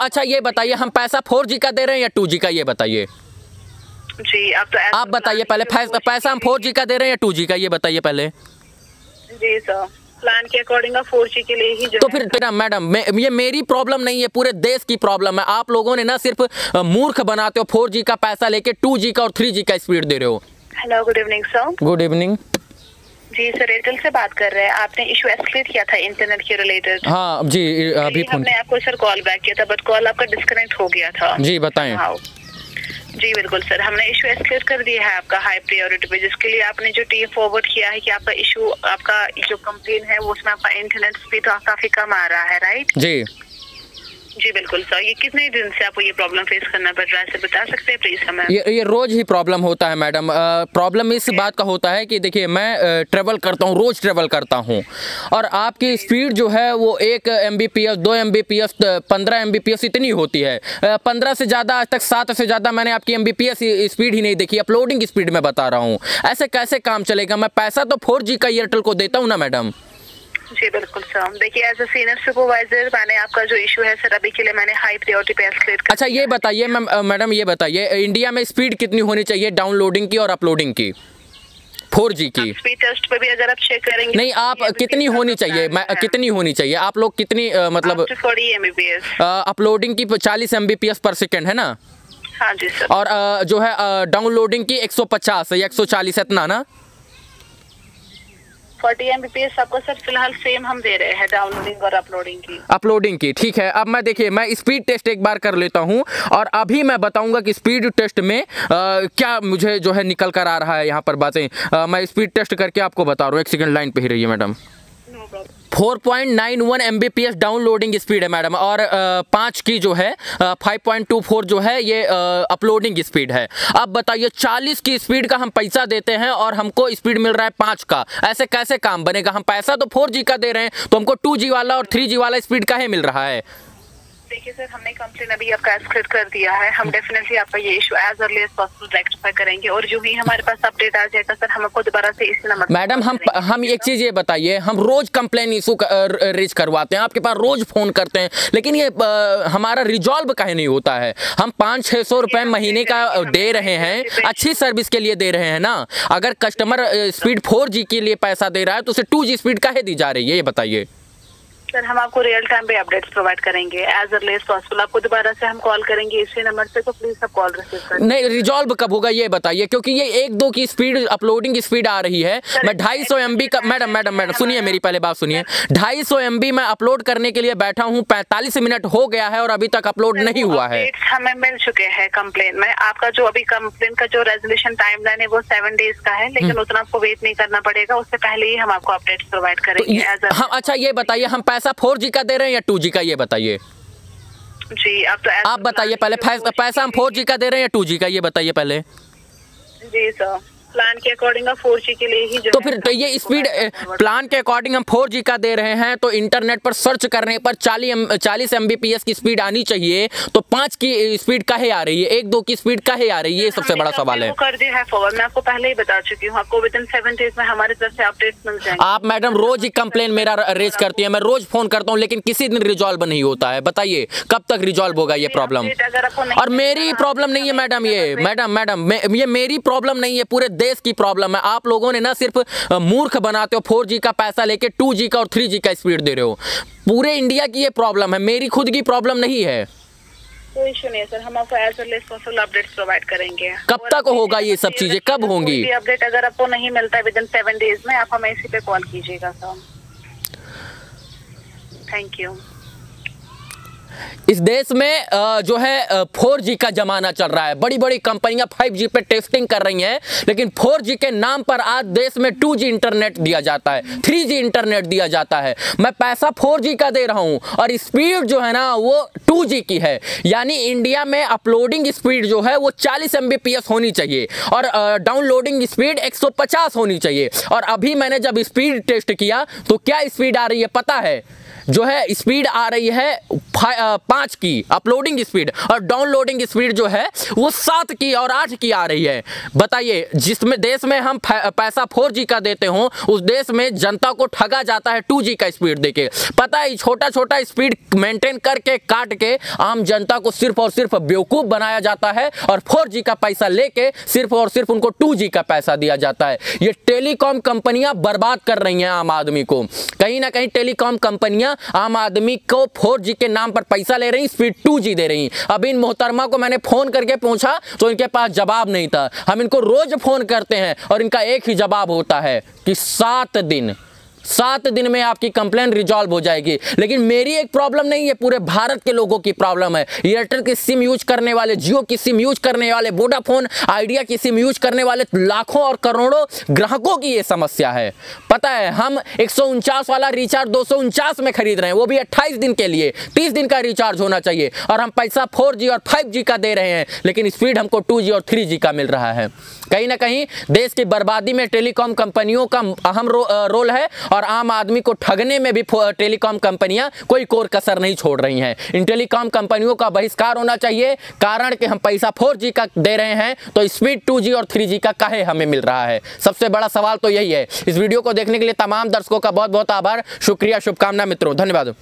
अच्छा ये बताइए हम पैसा फोर जी का दे रहे हैं या टू जी का ये बताइए? जी आप तो आप बताइए पहले पैसा हम फोर जी का दे रहे हैं या टू जी का ये बताइए पहले। जी सर। प्लान के अकॉर्डिंग फोर जी के लिए ही जो तो फिर मैडम मैं ये मेरी प्रॉब्लम नहीं है पूरे देश की प्रॉब्लम है। आप लोगों ने ना सिर्फ़ मूर्ख बनाते हो फोर जी का पैसा लेके टू जी का और थ्री जी का स्पीड दे रहे हो। Hello good evening sir good evening जी सर एयरटेल से बात कर रहे हैं। आपने इशू एस्केलेट किया था इंटरनेट के रिलेटेड हाँ जी अभी फ़ोन हमने आपको सर कॉल बैक किया था बट कॉल आपका डिस्कनेक्ट हो गया था। जी बताएँ। हाँ। जी बिल्कुल सर हमने इशू एस्केलेट कर दिया है आपका हाई प्रायोरिटी पे जिसके लिए आपने जो टीम फॉरवर्ड किया है कि आपका इशू आपका जो कंप्लेन है वो उसमें आपका इंटरनेट स्पीड काफ़ी कम आ रहा है राइट जी। जी बिल्कुल सर ये कितने दिन से आपको ये प्रॉब्लम फेस करना पड़ रहा है बता सकते हैं प्लीज़ हमें? ये ये रोज ही प्रॉब्लम होता है मैडम प्रॉब्लम इस बात का होता है कि देखिए मैं ट्रेवल करता हूँ रोज ट्रेवल करता हूँ। और आपकी स्पीड जो है वो एक एम बी पी एस दो एम बी पी एस पंद्रह एम बी पी एस इतनी होती है। पंद्रह से ज़्यादा आज तक सात से ज़्यादा मैंने आपकी M B P S speed ही नहीं देखी। अपलोडिंग स्पीड में बता रहा हूँ। ऐसे कैसे काम चलेगा? मैं पैसा तो फोर जी का एयरटेल को देता हूँ ना मैडम जी बिल्कुल सर। देखिए एज अ सीनियर सुपरवाइजर मैंने आपका जो इशू है सर अभी के लिए मैंने हाई प्रायोरिटी पे एस्केलेट कर अच्छा ये बताइए मैम मैडम ये बताइए इंडिया में स्पीड कितनी होनी चाहिए डाउनलोडिंग की और अपलोडिंग की? फोर जी की। स्पीड टेस्ट पे भी अगर आप चेक करेंगे नहीं आप कितनी होनी चाहिए? मैं कितनी होनी चाहिए? आप लोग कितनी अ, मतलब अपलोडिंग की चालीस एम पर सेकेंड है ना? हाँ जी सर और अ, जो है डाउनलोडिंग की 150 या 140 इतना ना? फोर्टी एमबीपीएस आपको सर फ़िलहाल सेम हम दे रहे हैं डाउनलोडिंग और अपलोडिंग की। अपलोडिंग की ठीक है। अब मैं देखिए मैं स्पीड टेस्ट एक बार कर लेता हूँ और अभी मैं बताऊँगा कि स्पीड टेस्ट में आ, क्या मुझे जो है निकल कर आ रहा है यहाँ पर बातें। मैं स्पीड टेस्ट करके आपको बता रहा हूँ। एक सेकेंड लाइन पे ही रहिए madam no problem 4.91 MBPS downloading speed है मैडम और पाँच की जो है फाइव पॉइंट टू फोर जो है, ये अपलोडिंग स्पीड है। अब बताइए 40 की स्पीड का हम पैसा देते हैं और हमको स्पीड मिल रहा है पाँच का। ऐसे कैसे काम बनेगा? हम पैसा तो फोर जी का दे रहे हैं तो हमको टू जी वाला और थ्री जी वाला स्पीड का ही मिल रहा है। देखिए सर हमने कंप्लेन अभी आपका कर दिया है। हम डेफिनेटली आपका ये issue as early as possible rectify करेंगे और जो ही हमारे पास अपडेट आ जाएगा सर हम आपको दोबारा से इसी नंबर मैडम हम हम एक चीज़ ये बताइए हम रोज कंप्लेन इशू रेज करवाते हैं आपके पास रोज फ़ोन करते हैं लेकिन ये हमारा रिजॉल्व काहे नहीं होता है। हम पाँच छः सौ रुपये महीने का दे रहे हैं अच्छी सर्विस के लिए दे रहे हैं ना। अगर कस्टमर स्पीड फोर जी के लिए पैसा दे रहा है तो उसे टू जी स्पीड काहे दी जा रही है ये बताइए। सर हम आपको रियल टाइम पे अपडेट्स प्रोवाइड करेंगे. एज अर्ली एज पॉसिबल आपको दोबारा से हम कॉल करेंगे इसी नंबर से तो प्लीज़ आप कॉल रिसीव कर. नहीं रिजॉल्व कब होगा ये बताइए क्योंकि ये एक दो की स्पीड अपलोडिंग की स्पीड आ रही है. मैं ढाई सौ एम का मैडम मैडम मैडम सुनिए मेरी पहले बात सुनिए. ढाई सौ एम बी मैं अपलोड करने के लिए बैठा हूँ पैंतालीस मिनट हो गया है और अभी तक अपलोड नहीं हुआ है. हमें मिल चुके हैं कंप्लेन में. आपका जो अभी कंप्लेन का जो रेजोल्यूशन टाइमलाइन है वो सेवन डेज़ का है लेकिन उतना आपको वेट नहीं करना पड़ेगा उससे पहले ही हम आपको अपडेट प्रोवाइड तो करेंगे एज हम अच्छा ये बताइए हम पैसा फोर जी का दे रहे हैं या टू जी का ये बताइए? जी आप तो आप बताइए पहले पैसा हम फोर जी का दे रहे हैं या टू जी का ये बताइए पहले। जी सर प्लान के अकॉर्डिंग फोर जी के लिए ही तो फिर तो ये स्पीड प्लान के अकॉर्डिंग हम फोर जी का दे रहे हैं तो इंटरनेट पर सर्च करने पर चालीस चालीस एम की स्पीड आनी चाहिए तो पाँच की स्पीड काहे आ रही है? एक दो की स्पीड काहे आ रही है? ये सबसे बड़ा तो सवाल है। कर दिया है फॉरवर्ड मैं आपको पहले ही बता चुकी हूँ आपको विद इन सेवन डेज़ में हमारी तरफ़ से अपडेट्स मिल जाएँगे। आप मैडम रोज ही कंप्लेन मेरा रेज करती है। मैं रोज फ़ोन करता हूँ लेकिन किसी दिन रिजॉल्व नहीं होता है। बताइए कब तक रिजॉल्व होगा ये प्रॉब्लम और मेरी प्रॉब्लम नहीं है मैडम ये? मैडम मैडम ये मेरी प्रॉब्लम नहीं है पूरे देश की प्रॉब्लम है। आप लोगों ने ना सिर्फ़ मूर्ख बनाते हो फोर का पैसा लेके टू का और थ्री का स्पीड दे रहे हो। पूरे इंडिया की ये प्रॉब्लम है। मेरी खुद की प्रॉब्लम नहीं है। कोई इशू नहीं है सर। हम आपको as early as possible updates provide करेंगे। कब तक होगा ये सब चीज़ें? कब होंगी? अपडेट अगर आपको नहीं मिलता है विद इन सेवन डेज़ में आप हमें इसी पे कॉल कीजिएगा सर। थैंक यू इस देश में जो है फोर जी का जमाना चल रहा है। बड़ी बड़ी कंपनियाँ फाइव जी पे टेस्टिंग कर रही हैं, लेकिन फोर जी के नाम पर आज देश में टू जी इंटरनेट दिया जाता है, थ्री जी इंटरनेट दिया जाता है। मैं पैसा फोर जी का दे रहा हूँ, और स्पीड जो है ना, वो टू जी की है। यानी इंडिया में अपलोडिंग स्पीड जो है, वो चालीस एम होनी चाहिए, और डाउनलोडिंग स्पीड 150 होनी चाहिए। और अभी मैंने जब स्पीड टेस्ट किया तो क्या स्पीड आ रही है पता है? जो है, स्पीड आ रही है पाँच की अपलोडिंग स्पीड और डाउनलोडिंग स्पीड जो है, वो सात की और आठ की आ रही है। बताइए, जिसमें देश में हम पैसा फोर जी का देते हो, उस देश में जनता को ठगा जाता है टू जी का स्पीड देके। पता है छोटा छोटा स्पीड मेंटेन करके, काट के, आम जनता को सिर्फ़ और सिर्फ़ बेवकूफ़ बनाया जाता है और फोर का पैसा लेके सिर्फ़ और सिर्फ़ उनको टू का पैसा दिया जाता है। ये टेलीकॉम कंपनियाँ बर्बाद कर रही हैं आम आदमी को। कहीं ना कहीं टेलीकॉम कंपनियाँ आम आदमी को फोर के नाम पर पैसा ले रही स्पीड टू जी दे रही अब इन मोहतरमा को मैंने फ़ोन करके पूछा तो इनके पास जवाब नहीं था। हम इनको रोज़ फ़ोन करते हैं और इनका एक ही जवाब होता है कि सात दिन। सात दिन में आपकी कंप्लेन रिजॉल्व हो जाएगी। लेकिन मेरी एक प्रॉब्लम नहीं है पूरे भारत के लोगों की प्रॉब्लम है। एयरटेल की सिम यूज़ करने वाले जियो की सिम यूज़ करने वाले वोडाफोन आइडिया की सिम यूज़ करने वाले लाखों और करोड़ों ग्राहकों की ये समस्या है। पता है हम एक सौ उनचास वाला रिचार्ज दो सौ उनचास में खरीद रहे हैं वो भी अट्ठाईस दिन के लिए। तीस दिन का रिचार्ज होना चाहिए और हम पैसा फोर और फाइव का दे रहे हैं लेकिन स्पीड हमको टू और थ्री का मिल रहा है। कहीं ना कहीं देश की बर्बादी में टेलीकॉम कंपनियों का अहम रो, रोल है और आम आदमी को ठगने में भी टेलीकॉम कंपनियाँ कोई कोर कसर नहीं छोड़ रही हैं। इन टेलीकॉम कंपनियों का बहिष्कार होना चाहिए, कारण कि हम पैसा फोर का दे रहे हैं तो स्पीड टू और थ्री का कहे हमें मिल रहा है? सबसे बड़ा सवाल तो यही है। इस वीडियो को देखने के लिए तमाम दर्शकों का बहुत बहुत आभार। शुक्रिया, शुभकामना मित्रों। धन्यवाद।